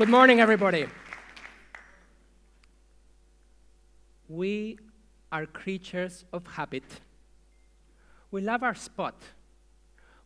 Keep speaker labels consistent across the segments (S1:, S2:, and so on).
S1: Good morning, everybody. We are creatures of habit. We love our spot.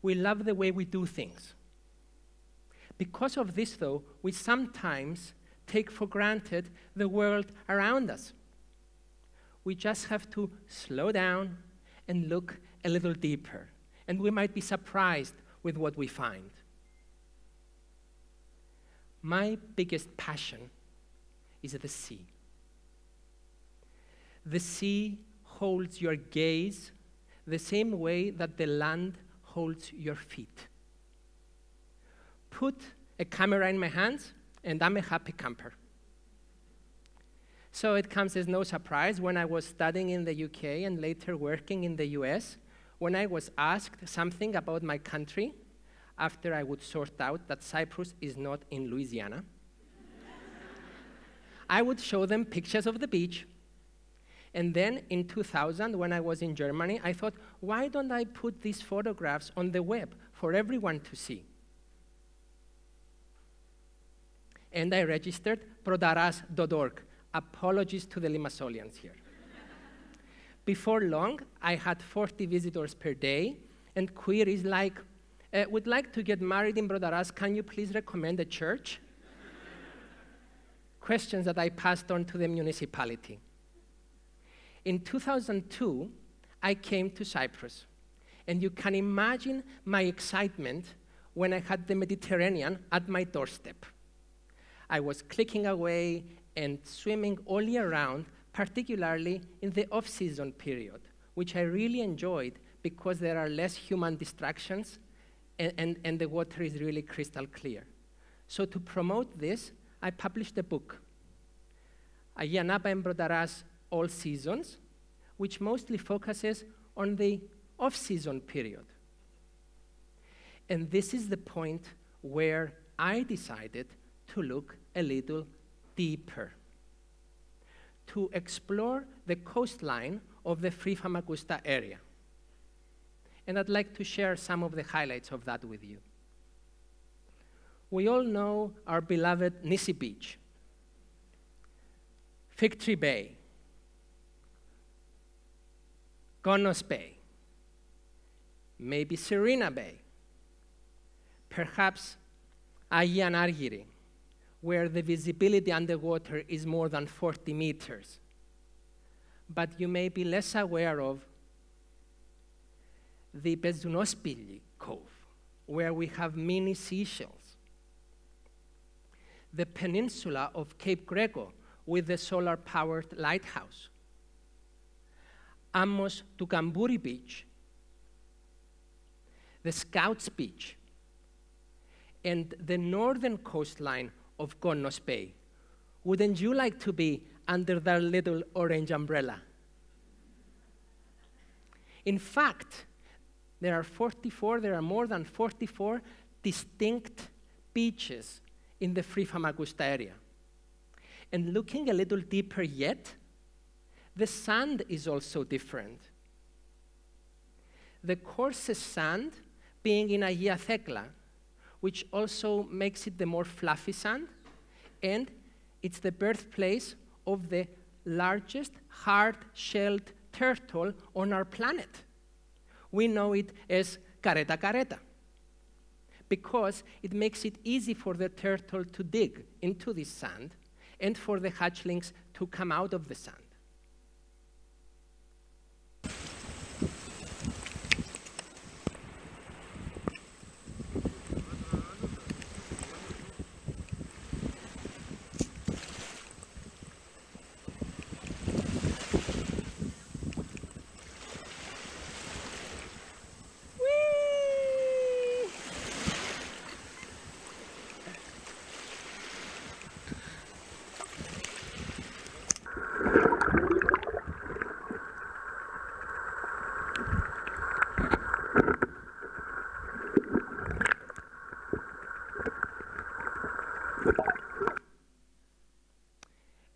S1: We love the way we do things. Because of this, though, we sometimes take for granted the world around us. We just have to slow down and look a little deeper, and we might be surprised with what we find. My biggest passion is the sea. The sea holds your gaze the same way that the land holds your feet. Put a camera in my hands, and I'm a happy camper. So it comes as no surprise when I was studying in the UK and later working in the US, when I was asked something about my country, after I would sort out that Cyprus is not in Louisiana, I would show them pictures of the beach. And then in 2000, when I was in Germany, I thought, why don't I put these photographs on the web for everyone to see? And I registered protaras.org. Apologies to the Limassolians here. Before long, I had 40 visitors per day, and queries like, uh, would like to get married in Protaras. can you please recommend a church? Questions that I passed on to the municipality. In 2002, I came to Cyprus, and you can imagine my excitement when I had the Mediterranean at my doorstep. I was clicking away and swimming all year round, particularly in the off season period, which I really enjoyed because there are less human distractions and, and, and the water is really crystal clear. So, to promote this, I published a book, Ayia Napa and Protaras All Seasons, which mostly focuses on the off season period. And this is the point where I decided to look a little deeper, to explore the coastline of the Free Famagusta area and I'd like to share some of the highlights of that with you. We all know our beloved Nissi Beach, Fig Tree Bay, Konnos Bay, maybe Serena Bay, perhaps Ayia Nargiri, where the visibility underwater is more than 40 meters. But you may be less aware of the Bezounospili Cove, where we have many seashells. The peninsula of Cape Greco with the solar powered lighthouse. Amos to Beach, the Scouts Beach, and the northern coastline of Konnos Bay. Wouldn't you like to be under that little orange umbrella? In fact, there are 44, there are more than 44 distinct beaches in the Free Famagusta area. And looking a little deeper yet, the sand is also different. The coarsest sand being in Agia Thekla, which also makes it the more fluffy sand, and it's the birthplace of the largest hard-shelled turtle on our planet we know it as Caretta caretta because it makes it easy for the turtle to dig into the sand and for the hatchlings to come out of the sand.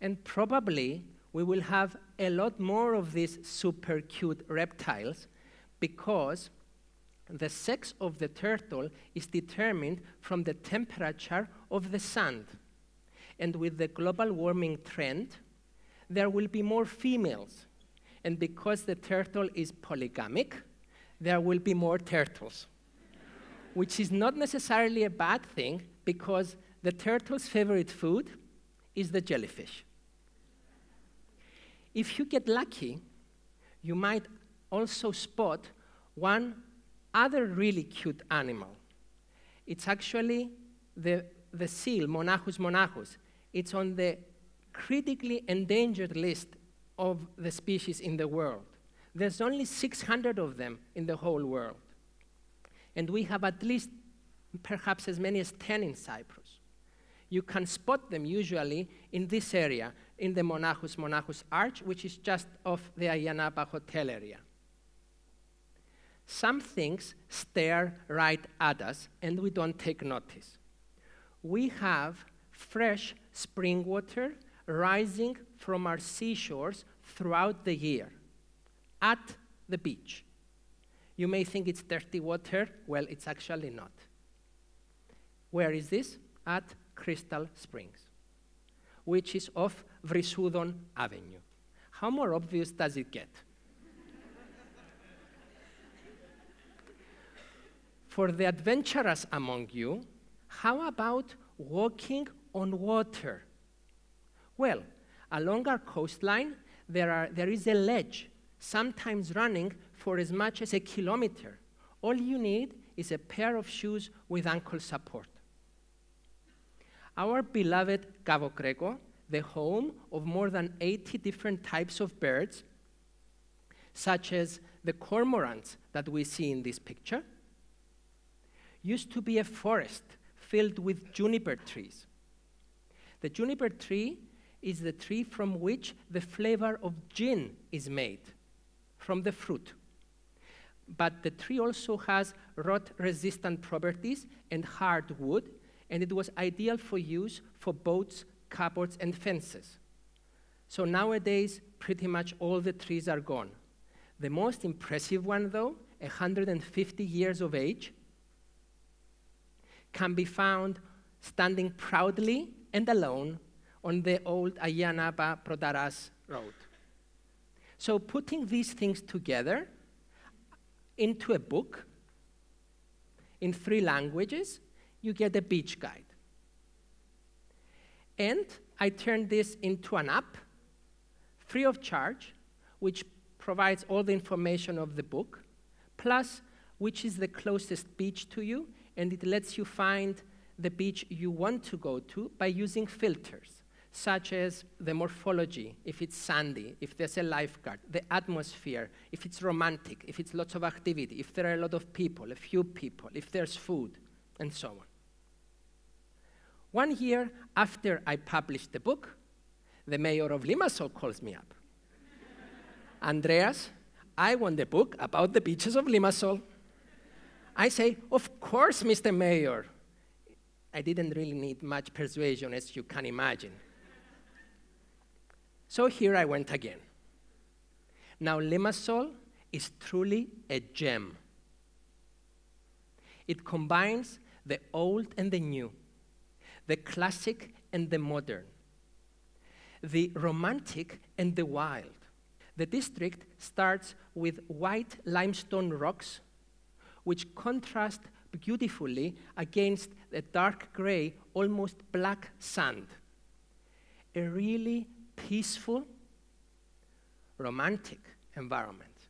S1: And probably we will have a lot more of these super cute reptiles because the sex of the turtle is determined from the temperature of the sand. and with the global warming trend, there will be more females. And because the turtle is polygamic, there will be more turtles, which is not necessarily a bad thing because the turtle's favorite food is the jellyfish. If you get lucky, you might also spot one other really cute animal. It's actually the, the seal, Monachus monachus. It's on the critically endangered list of the species in the world. There's only 600 of them in the whole world. And we have at least perhaps as many as 10 in Cyprus. You can spot them usually in this area, in the Monachus Monachus Arch, which is just off the Ayia Napa Hotel area. Some things stare right at us and we don't take notice. We have fresh spring water rising from our seashores throughout the year at the beach. You may think it's dirty water. Well, it's actually not. Where is this? At Crystal Springs, which is off Vrysoudon Avenue. How more obvious does it get? For the adventurous among you, how about walking on water? Well, along our coastline, there, are, there is a ledge, sometimes running for as much as a kilometer. All you need is a pair of shoes with ankle support. Our beloved Cabo Greco, the home of more than 80 different types of birds, such as the cormorants that we see in this picture, used to be a forest filled with juniper trees. The juniper tree is the tree from which the flavor of gin is made, from the fruit. But the tree also has rot resistant properties and hard wood, and it was ideal for use for boats, cupboards, and fences. So nowadays, pretty much all the trees are gone. The most impressive one, though, 150 years of age, can be found standing proudly and alone on the old Ayia Napa Protaras road. So putting these things together into a book in three languages, you get a beach guide. And I turned this into an app, free of charge, which provides all the information of the book, plus which is the closest beach to you, and it lets you find the beach you want to go to by using filters, such as the morphology, if it's sandy, if there's a lifeguard, the atmosphere, if it's romantic, if it's lots of activity, if there are a lot of people, a few people, if there's food, and so on. One year after I published the book, the mayor of Limassol calls me up. Andreas, I want the book about the beaches of Limassol. I say, Of course, Mr. Mayor. I didn't really need much persuasion, as you can imagine. So here I went again. Now, Limassol is truly a gem. It combines the old and the new, the classic and the modern, the romantic and the wild. The district starts with white limestone rocks, which contrast beautifully against the dark gray, almost black sand. A really peaceful, romantic environment.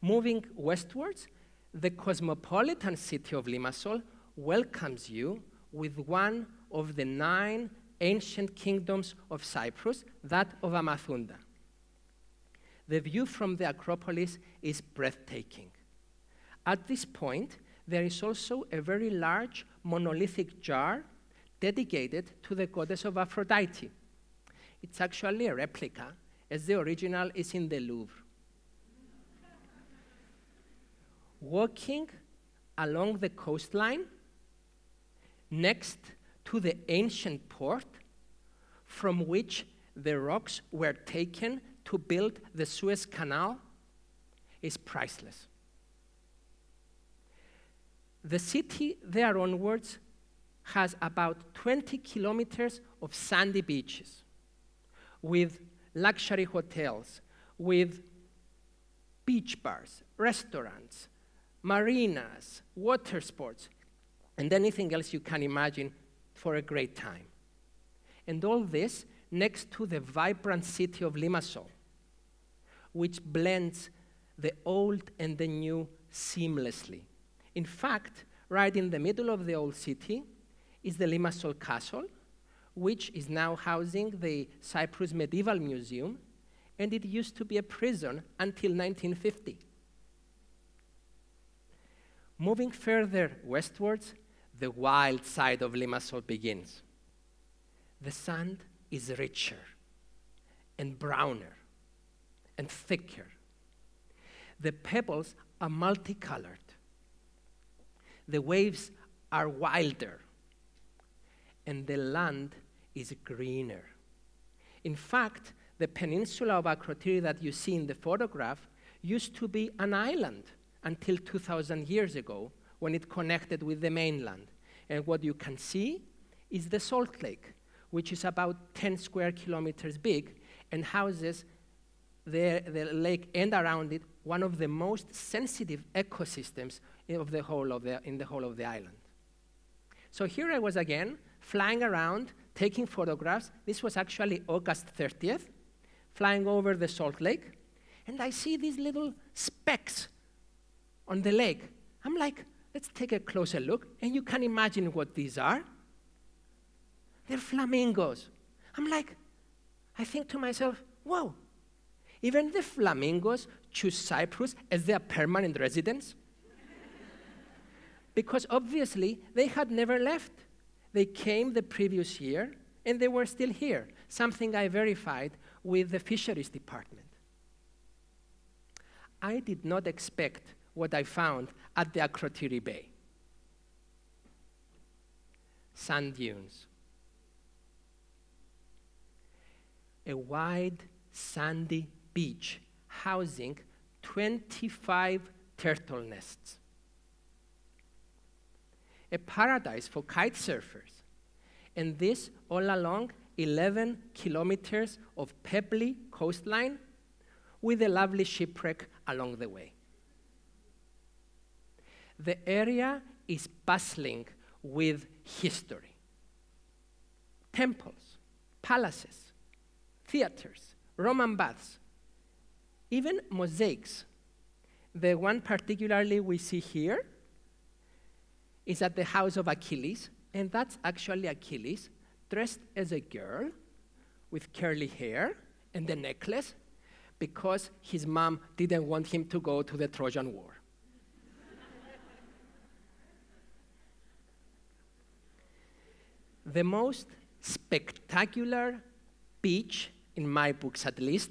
S1: Moving westwards, the cosmopolitan city of Limassol welcomes you with one of the nine ancient kingdoms of Cyprus, that of Amathunda. The view from the Acropolis is breathtaking. At this point, there is also a very large monolithic jar dedicated to the goddess of Aphrodite. It's actually a replica, as the original is in the Louvre. Walking along the coastline, next to the ancient port from which the rocks were taken to build the Suez Canal, is priceless. The city there onwards has about 20 kilometers of sandy beaches with luxury hotels, with beach bars, restaurants, marinas, water sports, and anything else you can imagine for a great time. And all this next to the vibrant city of Limassol, which blends the old and the new seamlessly. In fact, right in the middle of the old city is the Limassol Castle, which is now housing the Cyprus Medieval Museum, and it used to be a prison until 1950. Moving further westwards, the wild side of Limassol begins. The sand is richer and browner and thicker. The pebbles are multicolored. The waves are wilder. And the land is greener. In fact, the peninsula of Akrotiri that you see in the photograph used to be an island until 2,000 years ago when it connected with the mainland. And what you can see is the salt lake, which is about 10 square kilometers big and houses the, the lake and around it one of the most sensitive ecosystems of the whole of the, in the whole of the island. So here I was again, flying around, taking photographs. This was actually August 30th, flying over the Salt Lake, and I see these little specks on the lake. I'm like, let's take a closer look, and you can imagine what these are. They're flamingos. I'm like, I think to myself, whoa, even the flamingos choose Cyprus as their permanent residence? because obviously they had never left. They came the previous year and they were still here, something I verified with the fisheries department. I did not expect what I found at the Akrotiri Bay. Sand dunes. A wide, sandy beach housing 25 turtle nests. A paradise for kite surfers. And this all along 11 kilometers of pebbly coastline with a lovely shipwreck along the way. The area is bustling with history temples, palaces, theaters, Roman baths, even mosaics. The one particularly we see here is at the house of Achilles, and that's actually Achilles dressed as a girl with curly hair and a necklace because his mom didn't want him to go to the Trojan War. The most spectacular beach, in my books at least,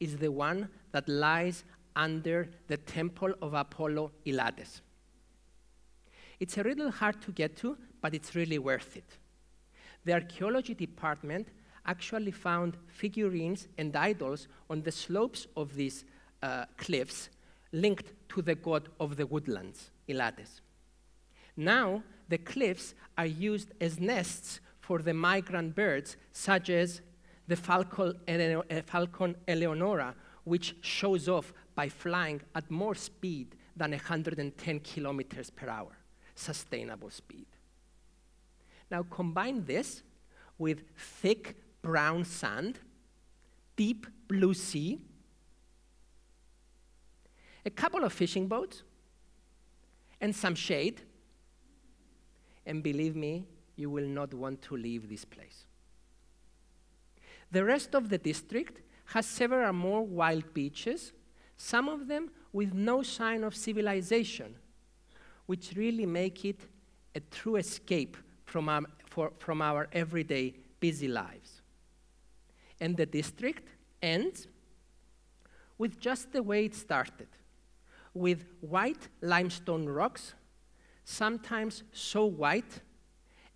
S1: is the one that lies under the temple of Apollo Elates. It's a little hard to get to, but it's really worth it. The archaeology department actually found figurines and idols on the slopes of these uh, cliffs linked to the god of the woodlands, Elates. Now, the cliffs are used as nests for the migrant birds, such as the falcon, eh, falcon Eleonora, which shows off by flying at more speed than 110 kilometers per hour, sustainable speed. Now combine this with thick brown sand, deep blue sea, a couple of fishing boats, and some shade, and believe me, you will not want to leave this place. The rest of the district has several more wild beaches, some of them with no sign of civilization, which really make it a true escape from our, for, from our everyday busy lives. And the district ends with just the way it started, with white limestone rocks, sometimes so white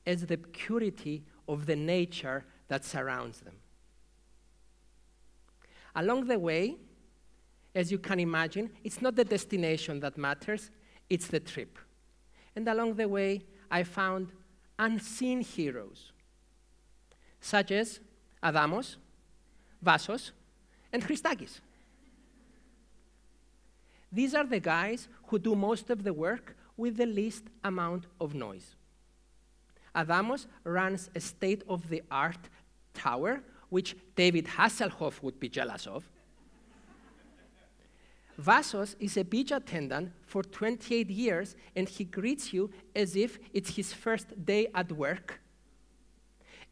S1: as the purity of the nature that surrounds them. Along the way, as you can imagine, it's not the destination that matters, it's the trip. And along the way, I found unseen heroes, such as Adamos, Vassos, and Christakis. These are the guys who do most of the work with the least amount of noise. Adamos runs a state of the art tower, which David Hasselhoff would be jealous of. Vassos is a beach attendant for 28 years, and he greets you as if it's his first day at work.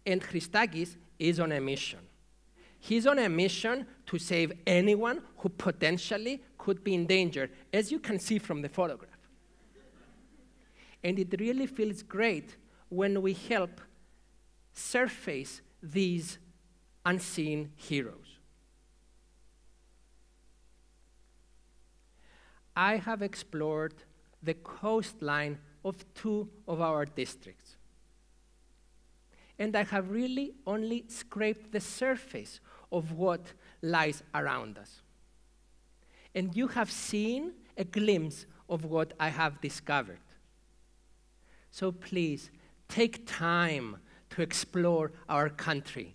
S1: And Christakis is on a mission. He's on a mission to save anyone who potentially could be in danger, as you can see from the photograph. And it really feels great when we help surface these unseen heroes. I have explored the coastline of two of our districts. And I have really only scraped the surface of what lies around us. And you have seen a glimpse of what I have discovered. So please, take time to explore our country.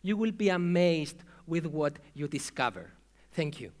S1: You will be amazed with what you discover. Thank you.